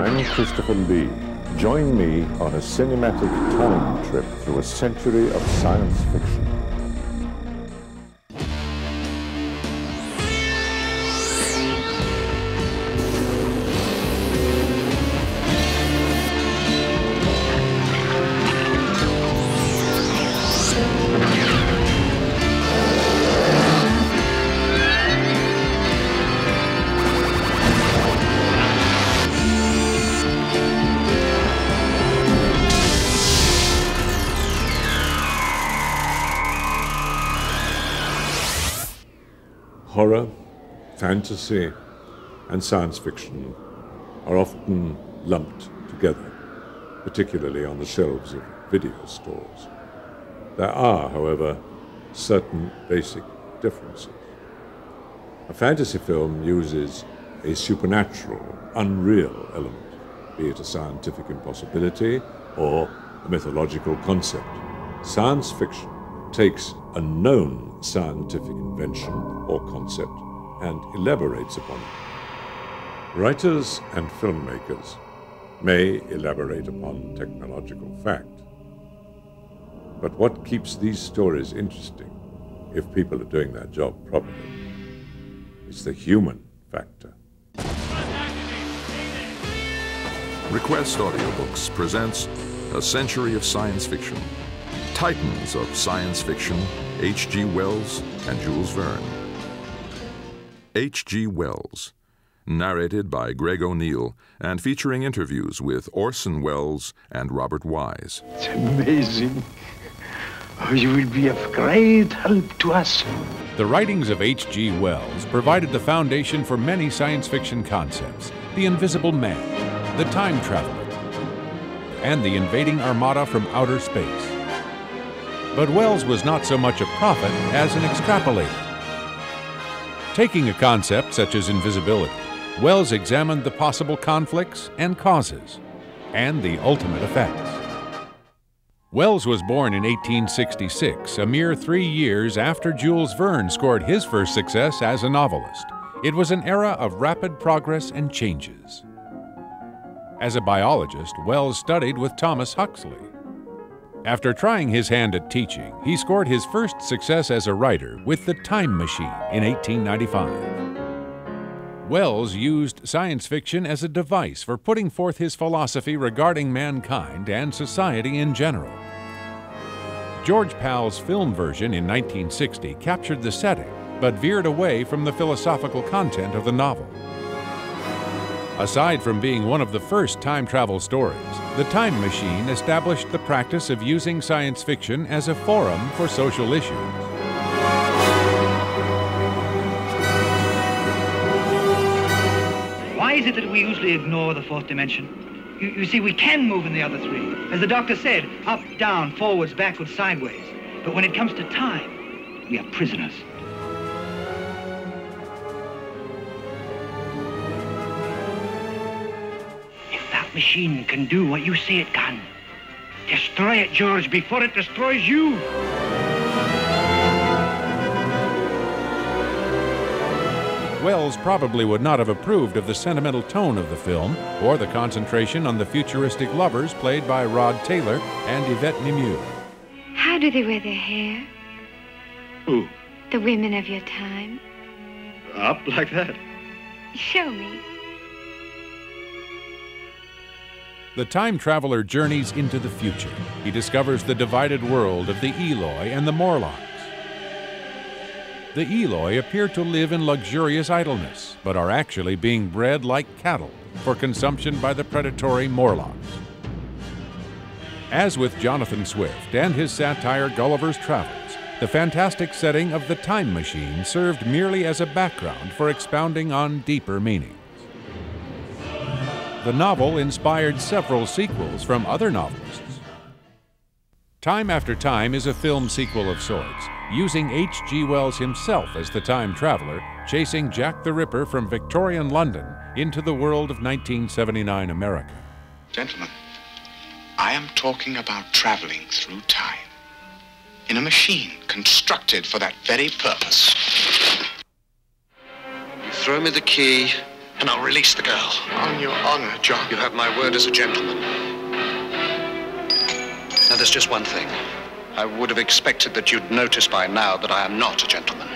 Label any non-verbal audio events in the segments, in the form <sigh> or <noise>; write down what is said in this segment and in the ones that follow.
I'm Christopher Lee. Join me on a cinematic time trip through a century of science fiction. Fantasy, and science fiction are often lumped together, particularly on the shelves of video stores. There are, however, certain basic differences. A fantasy film uses a supernatural, unreal element, be it a scientific impossibility or a mythological concept. Science fiction takes a known scientific invention or concept and elaborates upon it. Writers and filmmakers may elaborate upon technological fact. But what keeps these stories interesting, if people are doing their job properly, is the human factor. Request Audiobooks presents A Century of Science Fiction. Titans of Science Fiction, H.G. Wells and Jules Verne. H.G. Wells, narrated by Greg O'Neill and featuring interviews with Orson Welles and Robert Wise. It's amazing. You will be of great help to us. The writings of H.G. Wells provided the foundation for many science fiction concepts the invisible man, the time traveler, and the invading armada from outer space. But Wells was not so much a prophet as an extrapolator. Taking a concept such as invisibility, Wells examined the possible conflicts and causes, and the ultimate effects. Wells was born in 1866, a mere three years after Jules Verne scored his first success as a novelist. It was an era of rapid progress and changes. As a biologist, Wells studied with Thomas Huxley. After trying his hand at teaching, he scored his first success as a writer with The Time Machine in 1895. Wells used science fiction as a device for putting forth his philosophy regarding mankind and society in general. George Pal's film version in 1960 captured the setting, but veered away from the philosophical content of the novel. Aside from being one of the first time travel stories, The Time Machine established the practice of using science fiction as a forum for social issues. Why is it that we usually ignore the fourth dimension? You, you see, we can move in the other three. As the doctor said, up, down, forwards, backwards, sideways. But when it comes to time, we are prisoners. Machine can do what you say it can, destroy it, George, before it destroys you. Wells probably would not have approved of the sentimental tone of the film or the concentration on the futuristic lovers played by Rod Taylor and Yvette Mimieux. How do they wear their hair? Who? The women of your time. Up like that? Show me. The time traveler journeys into the future. He discovers the divided world of the Eloi and the Morlocks. The Eloi appear to live in luxurious idleness, but are actually being bred like cattle for consumption by the predatory Morlocks. As with Jonathan Swift and his satire Gulliver's Travels, the fantastic setting of the time machine served merely as a background for expounding on deeper meanings. The novel inspired several sequels from other novelists. Time After Time is a film sequel of sorts, using H.G. Wells himself as the time traveler, chasing Jack the Ripper from Victorian London into the world of 1979 America. Gentlemen, I am talking about traveling through time in a machine constructed for that very purpose. You throw me the key, and I'll release the girl. On your honor, John. You have my word as a gentleman. Now, there's just one thing. I would have expected that you'd notice by now that I am not a gentleman.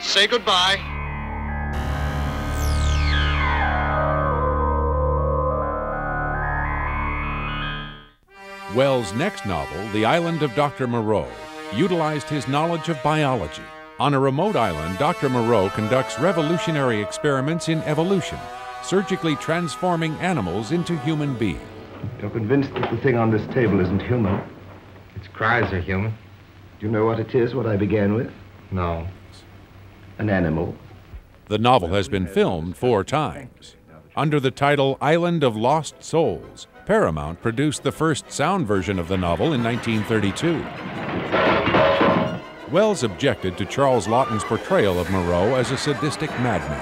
Say goodbye. Wells' next novel, The Island of Dr. Moreau, utilized his knowledge of biology. On a remote island, Dr. Moreau conducts revolutionary experiments in evolution, surgically transforming animals into human beings. You're convinced that the thing on this table isn't human? Its cries are human. Do you know what it is, what I began with? No. An animal. The novel has been filmed four times. Under the title Island of Lost Souls, Paramount produced the first sound version of the novel in 1932. Wells objected to Charles Laughton's portrayal of Moreau as a sadistic madman.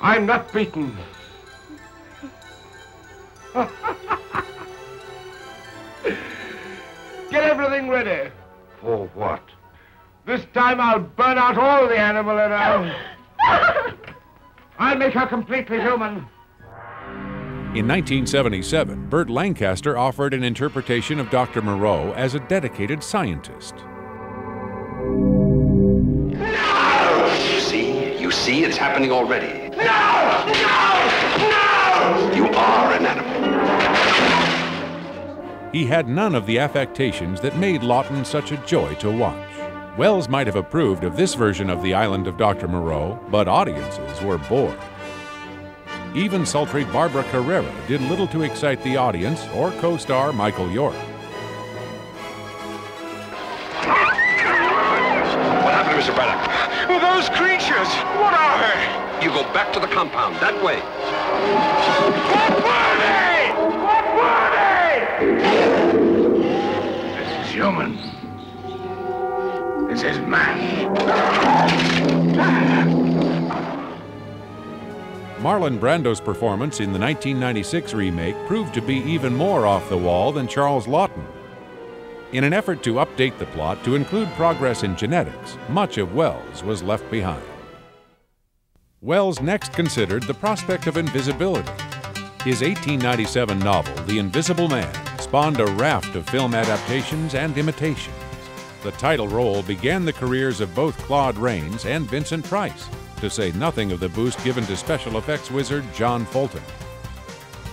I'm not beaten. <laughs> Get everything ready. For what? This time I'll burn out all the animal in her. <laughs> I'll make her completely human. In 1977, Burt Lancaster offered an interpretation of Dr. Moreau as a dedicated scientist. You see? You see? It's happening already. No! No! No! You are an animal. He had none of the affectations that made Laughton such a joy to watch. Wells might have approved of this version of The Island of Dr. Moreau, but audiences were bored. Even sultry Barbara Carrera did little to excite the audience or co star Michael York. What happened to Mr. Braddock? Well, those creatures, what are they? You go back to the compound, that way. What were they? What were they? This is human. This is man. Marlon Brando's performance in the 1996 remake proved to be even more off the wall than Charles Laughton. In an effort to update the plot to include progress in genetics, much of Wells was left behind. Wells next considered the prospect of invisibility. His 1897 novel, The Invisible Man, spawned a raft of film adaptations and imitations. The title role began the careers of both Claude Rains and Vincent Price, to say nothing of the boost given to special effects wizard John Fulton.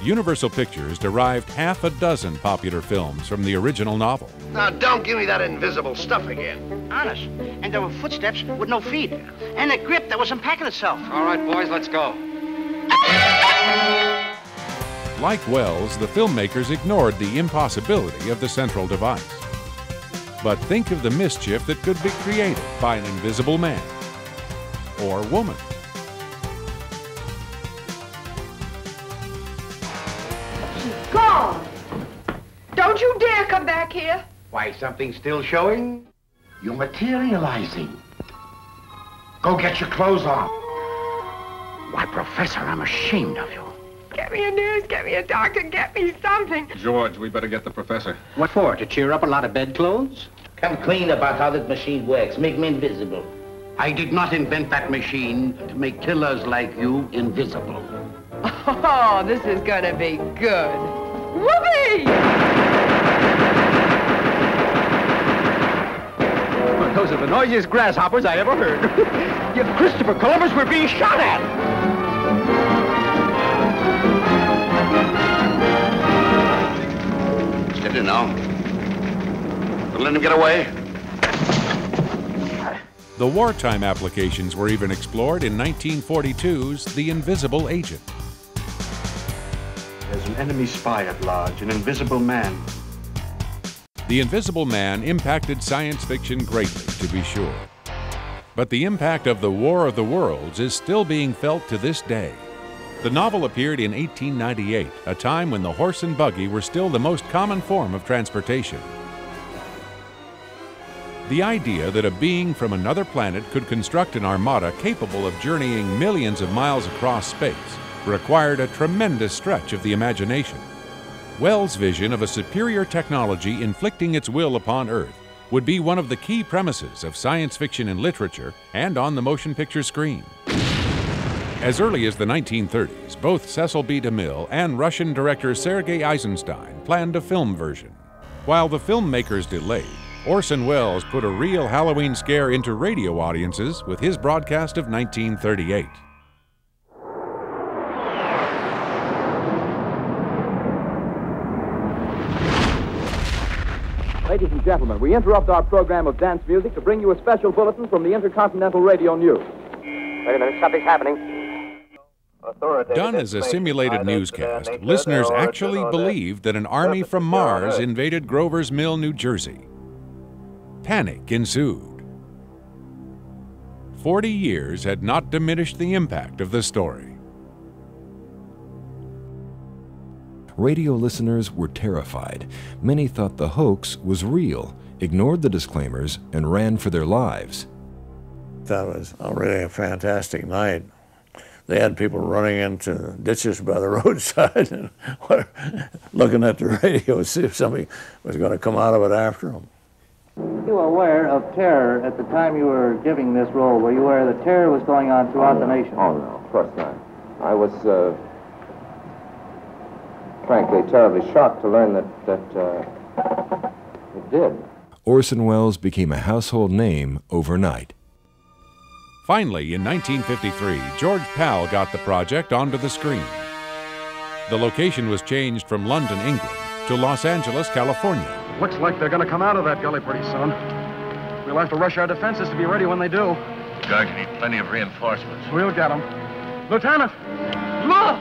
Universal Pictures derived half a dozen popular films from the original novel. Now, don't give me that invisible stuff again. Honest. And there were footsteps with no feet. And a grip that was unpacking itself. All right, boys, let's go. Like Wells, the filmmakers ignored the impossibility of the central device. But think of the mischief that could be created by an invisible man or woman. She's Gone! Don't you dare come back here! Why, something's still showing? You're materializing. Go get your clothes on. Why, Professor, I'm ashamed of you. Get me a nurse, get me a doctor, get me something. George, we better get the professor. What for? To cheer up a lot of bedclothes? Come clean about how this machine works. Make me invisible. I did not invent that machine to make killers like you invisible. <laughs> Oh, this is gonna be good. Whoopee! Those are the noisiest grasshoppers I ever heard. <laughs> you, Christopher Columbus, we're being shot at! Steady now. Don't let him get away. The wartime applications were even explored in 1942's The Invisible Agent. There's an enemy spy at large, an invisible man. The Invisible Man impacted science fiction greatly, to be sure. But the impact of the War of the Worlds is still being felt to this day. The novel appeared in 1898, a time when the horse and buggy were still the most common form of transportation. The idea that a being from another planet could construct an armada capable of journeying millions of miles across space required a tremendous stretch of the imagination. Wells' vision of a superior technology inflicting its will upon Earth would be one of the key premises of science fiction in literature and on the motion picture screen. As early as the 1930s, both Cecil B. DeMille and Russian director Sergei Eisenstein planned a film version. While the filmmakers delayed, Orson Welles put a real Halloween scare into radio audiences with his broadcast of 1938. Ladies and gentlemen, we interrupt our program of dance music to bring you a special bulletin from the Intercontinental Radio News. Wait a minute, something's happening. Done as a simulated newscast, listeners actually believed that an army from Mars invaded Grover's Mill, New Jersey. Panic ensued. Forty years had not diminished the impact of the story. Radio listeners were terrified. Many thought the hoax was real, ignored the disclaimers, and ran for their lives. That was really a fantastic night. They had people running into ditches by the <laughs> roadside and <laughs> looking at the radio to see if somebody was going to come out of it after them. You were aware of terror at the time you were giving this role? Were you aware that terror was going on throughout oh, the nation? Oh, no, of course not. I was, uh, frankly, terribly shocked to learn that, that uh, it did. Orson Welles became a household name overnight. Finally, in 1953, George Pal got the project onto the screen. The location was changed from London, England, to Los Angeles, California. Looks like they're going to come out of that gully pretty soon. We'll have to rush our defenses to be ready when they do. Guard, you need plenty of reinforcements. We'll get them. Lieutenant! Look!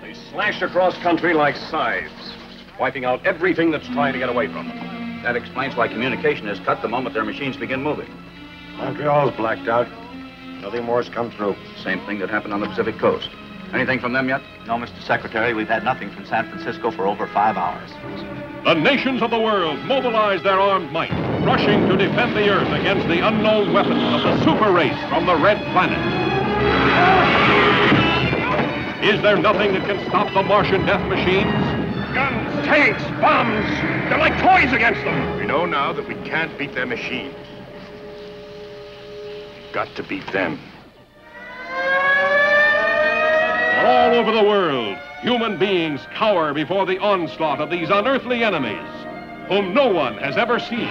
They slashed across country like scythes, wiping out everything that's trying to get away from them. That explains why communication is cut the moment their machines begin moving. Montreal's blacked out. Nothing more has come through. Same thing that happened on the Pacific coast. Anything from them yet? No, Mr. Secretary. We've had nothing from San Francisco for over five hours. The nations of the world mobilize their armed might, rushing to defend the Earth against the unknown weapons of the super race from the Red Planet. Is there nothing that can stop the Martian death machines? Guns, tanks, bombs. They're like toys against them. We know now that we can't beat their machines. We've got to beat them. All over the world, human beings cower before the onslaught of these unearthly enemies, whom no one has ever seen.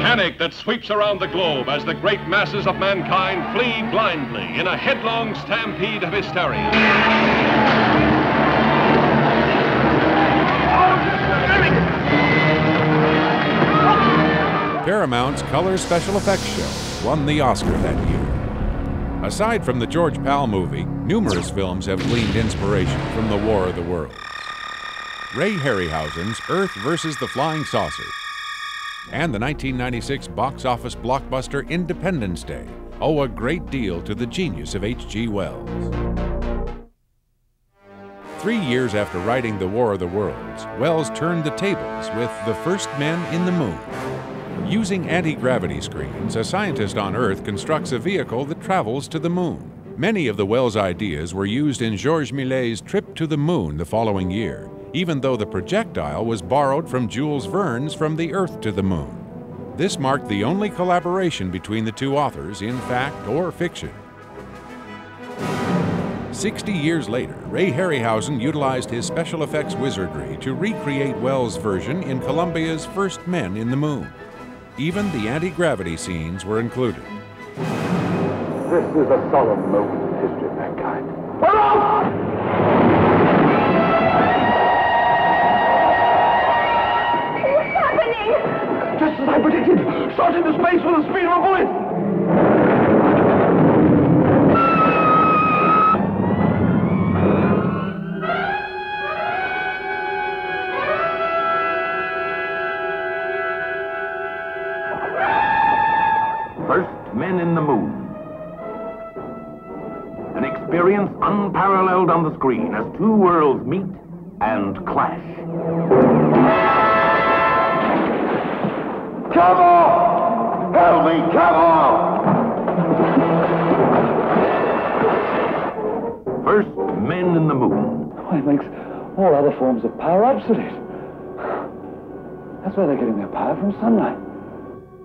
Panic that sweeps around the globe as the great masses of mankind flee blindly in a headlong stampede of hysteria. Paramount's Color Special Effects Show won the Oscar that year. Aside from the George Pal movie, numerous films have gleaned inspiration from the War of the Worlds. Ray Harryhausen's Earth versus the Flying Saucer and the 1996 box office blockbuster Independence Day owe a great deal to the genius of H.G. Wells. Three years after writing The War of the Worlds, Wells turned the tables with The First Men in the Moon. Using anti-gravity screens, a scientist on Earth constructs a vehicle that travels to the moon. Many of the Wells ideas were used in Georges Méliès's Trip to the Moon the following year, even though the projectile was borrowed from Jules Verne's From the Earth to the Moon. This marked the only collaboration between the two authors in fact or fiction. Sixty years later, Ray Harryhausen utilized his special effects wizardry to recreate Wells' version in Columbia's First Men in the Moon. Even the anti-gravity scenes were included. This is a solemn moment on the screen as two worlds meet and clash. Come on! Help me, come on! First Men in the Moon. Oh, it makes All other forms of power obsolete. That's where they're getting their power from sunlight.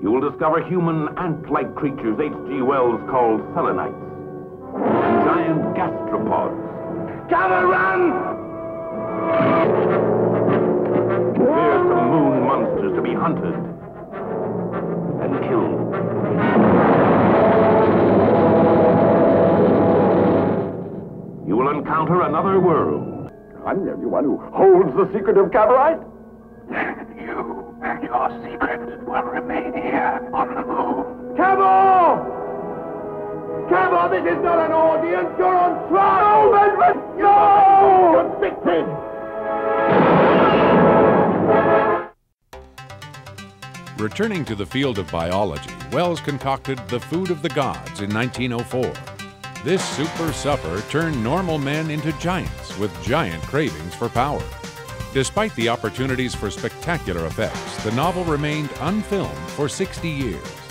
You will discover human ant-like creatures H.G. Wells called selenites. and Giant gastropods. And run! Fearsome moon monsters to be hunted and killed. You will encounter another world. I'm the only one who holds the secret of Cavorite. You and your secret will remain here on the moon. Cavor! Cavor, this is not an audience. You're on trial. No, no! Convicted. Returning to the field of biology, Wells concocted The Food of the Gods in 1904. This super supper turned normal men into giants with giant cravings for power. Despite the opportunities for spectacular effects, the novel remained unfilmed for 60 years.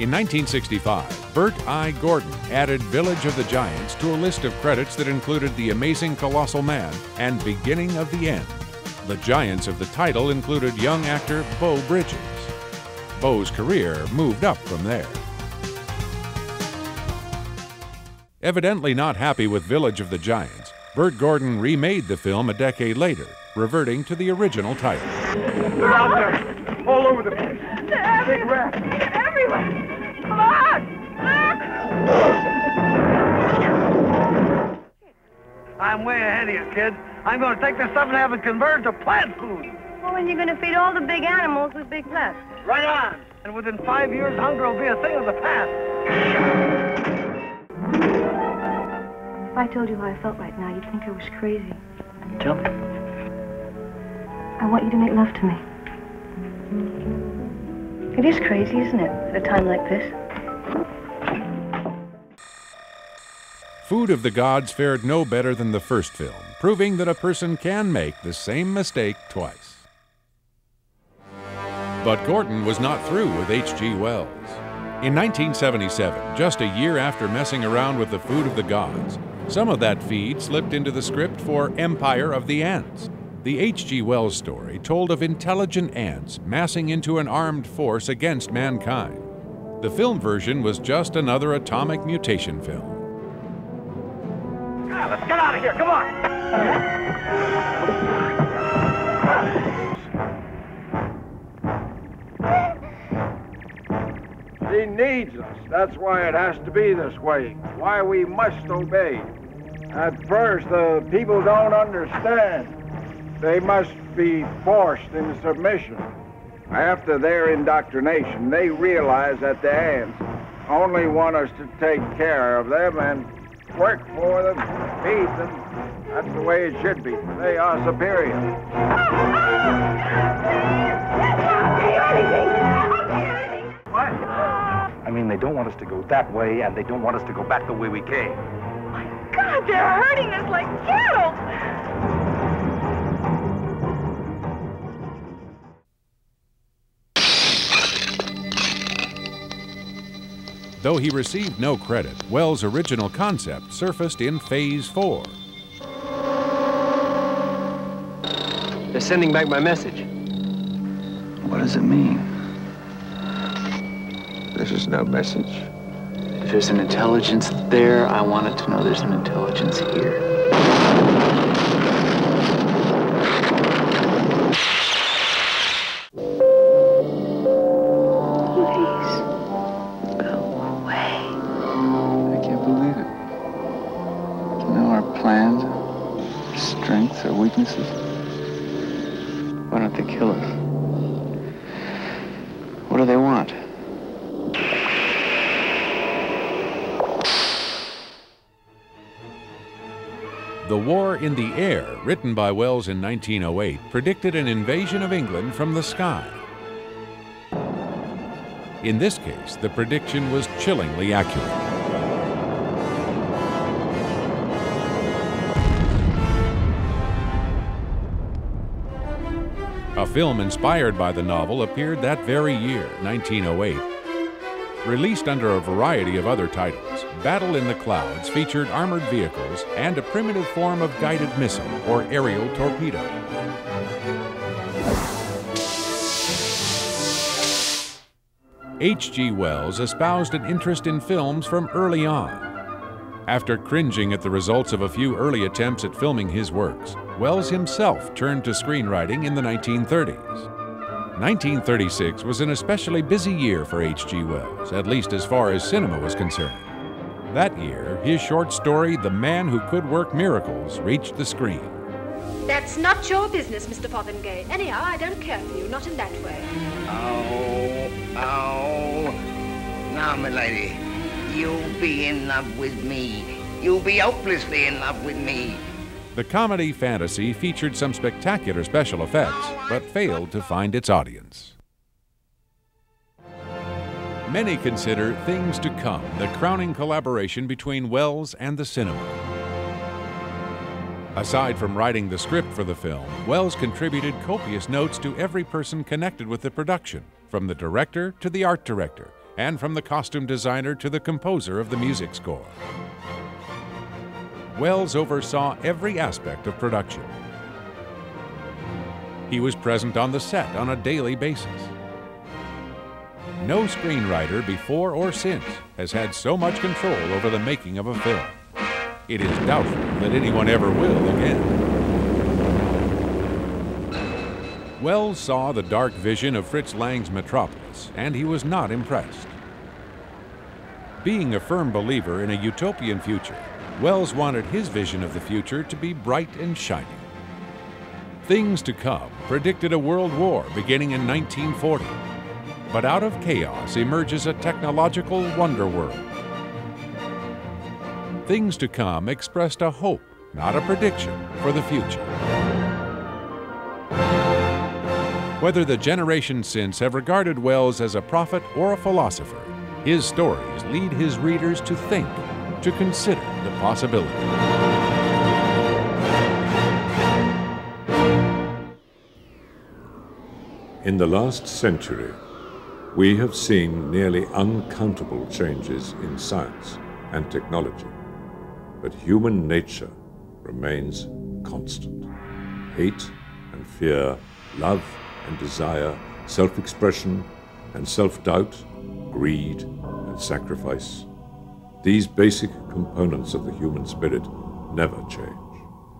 In 1965, Bert I. Gordon added Village of the Giants to a list of credits that included The Amazing Colossal Man and Beginning of the End. The giants of the title included young actor Beau Bridges. Beau's career moved up from there. Evidently not happy with Village of the Giants, Bert Gordon remade the film a decade later, reverting to the original title. They're out there. All over the place. Big rat. Everywhere! Come on! I'm way ahead of you, kid. I'm going to take this stuff and have it converted to plant food. Well, when you're going to feed all the big animals with big nuts. Right on. And within five years, hunger will be a thing of the past. If I told you how I felt right now, you'd think I was crazy. Tell me. I want you to make love to me. It is crazy, isn't it, at a time like this? Food of the Gods fared no better than the first film, proving that a person can make the same mistake twice. But Gordon was not through with H.G. Wells. In 1977, just a year after messing around with the Food of the Gods, some of that feed slipped into the script for Empire of the Ants. The H.G. Wells story told of intelligent ants massing into an armed force against mankind. The film version was just another atomic mutation film. Ah, let's get out of here. Come on. He needs us. That's why it has to be this way. Why we must obey. At first, the people don't understand. They must be forced into submission. After their indoctrination, they realize that the ants only want us to take care of them and work for them, feed them. That's the way it should be. They are superior. What? I mean, they don't want us to go that way, and they don't want us to go back the way we came. My God, they're hurting us like Though he received no credit, Wells' original concept surfaced in Phase 4. They're sending back my message. What does it mean? This is no message. If there's an intelligence there, I want it to know there's an intelligence here. Strengths, our weaknesses. Why don't they kill us? What do they want? The War in the Air, written by Wells in 1908, predicted an invasion of England from the sky. In this case, the prediction was chillingly accurate. Film inspired by the novel appeared that very year, 1908. Released under a variety of other titles, Battle in the Clouds featured armored vehicles and a primitive form of guided missile or aerial torpedo. H.G. Wells espoused an interest in films from early on. After cringing at the results of a few early attempts at filming his works, Wells himself turned to screenwriting in the 1930s. 1936 was an especially busy year for H.G. Wells, at least as far as cinema was concerned. That year, his short story, The Man Who Could Work Miracles, reached the screen. That's not your business, Mr. Fotheringay. Anyhow, I don't care for you, not in that way. Oh, oh. Now, my lady, you'll be in love with me. You'll be hopelessly in love with me. The comedy fantasy featured some spectacular special effects, but failed to find its audience. Many consider Things to Come the crowning collaboration between Wells and the cinema. Aside from writing the script for the film, Wells contributed copious notes to every person connected with the production, from the director to the art director, and from the costume designer to the composer of the music score. Wells oversaw every aspect of production. He was present on the set on a daily basis. No screenwriter before or since has had so much control over the making of a film. It is doubtful that anyone ever will again. Wells saw the dark vision of Fritz Lang's Metropolis, and he was not impressed. Being a firm believer in a utopian future, Wells wanted his vision of the future to be bright and shining. Things to Come predicted a world war beginning in 1940. But out of chaos emerges a technological wonder world. Things to Come expressed a hope, not a prediction, for the future. Whether the generations since have regarded Wells as a prophet or a philosopher, his stories lead his readers to think, to consider the possibility. In the last century, we have seen nearly uncountable changes in science and technology, but human nature remains constant. Hate and fear, love and desire, self expression and self doubt, greed and sacrifice. These basic components of the human spirit never change.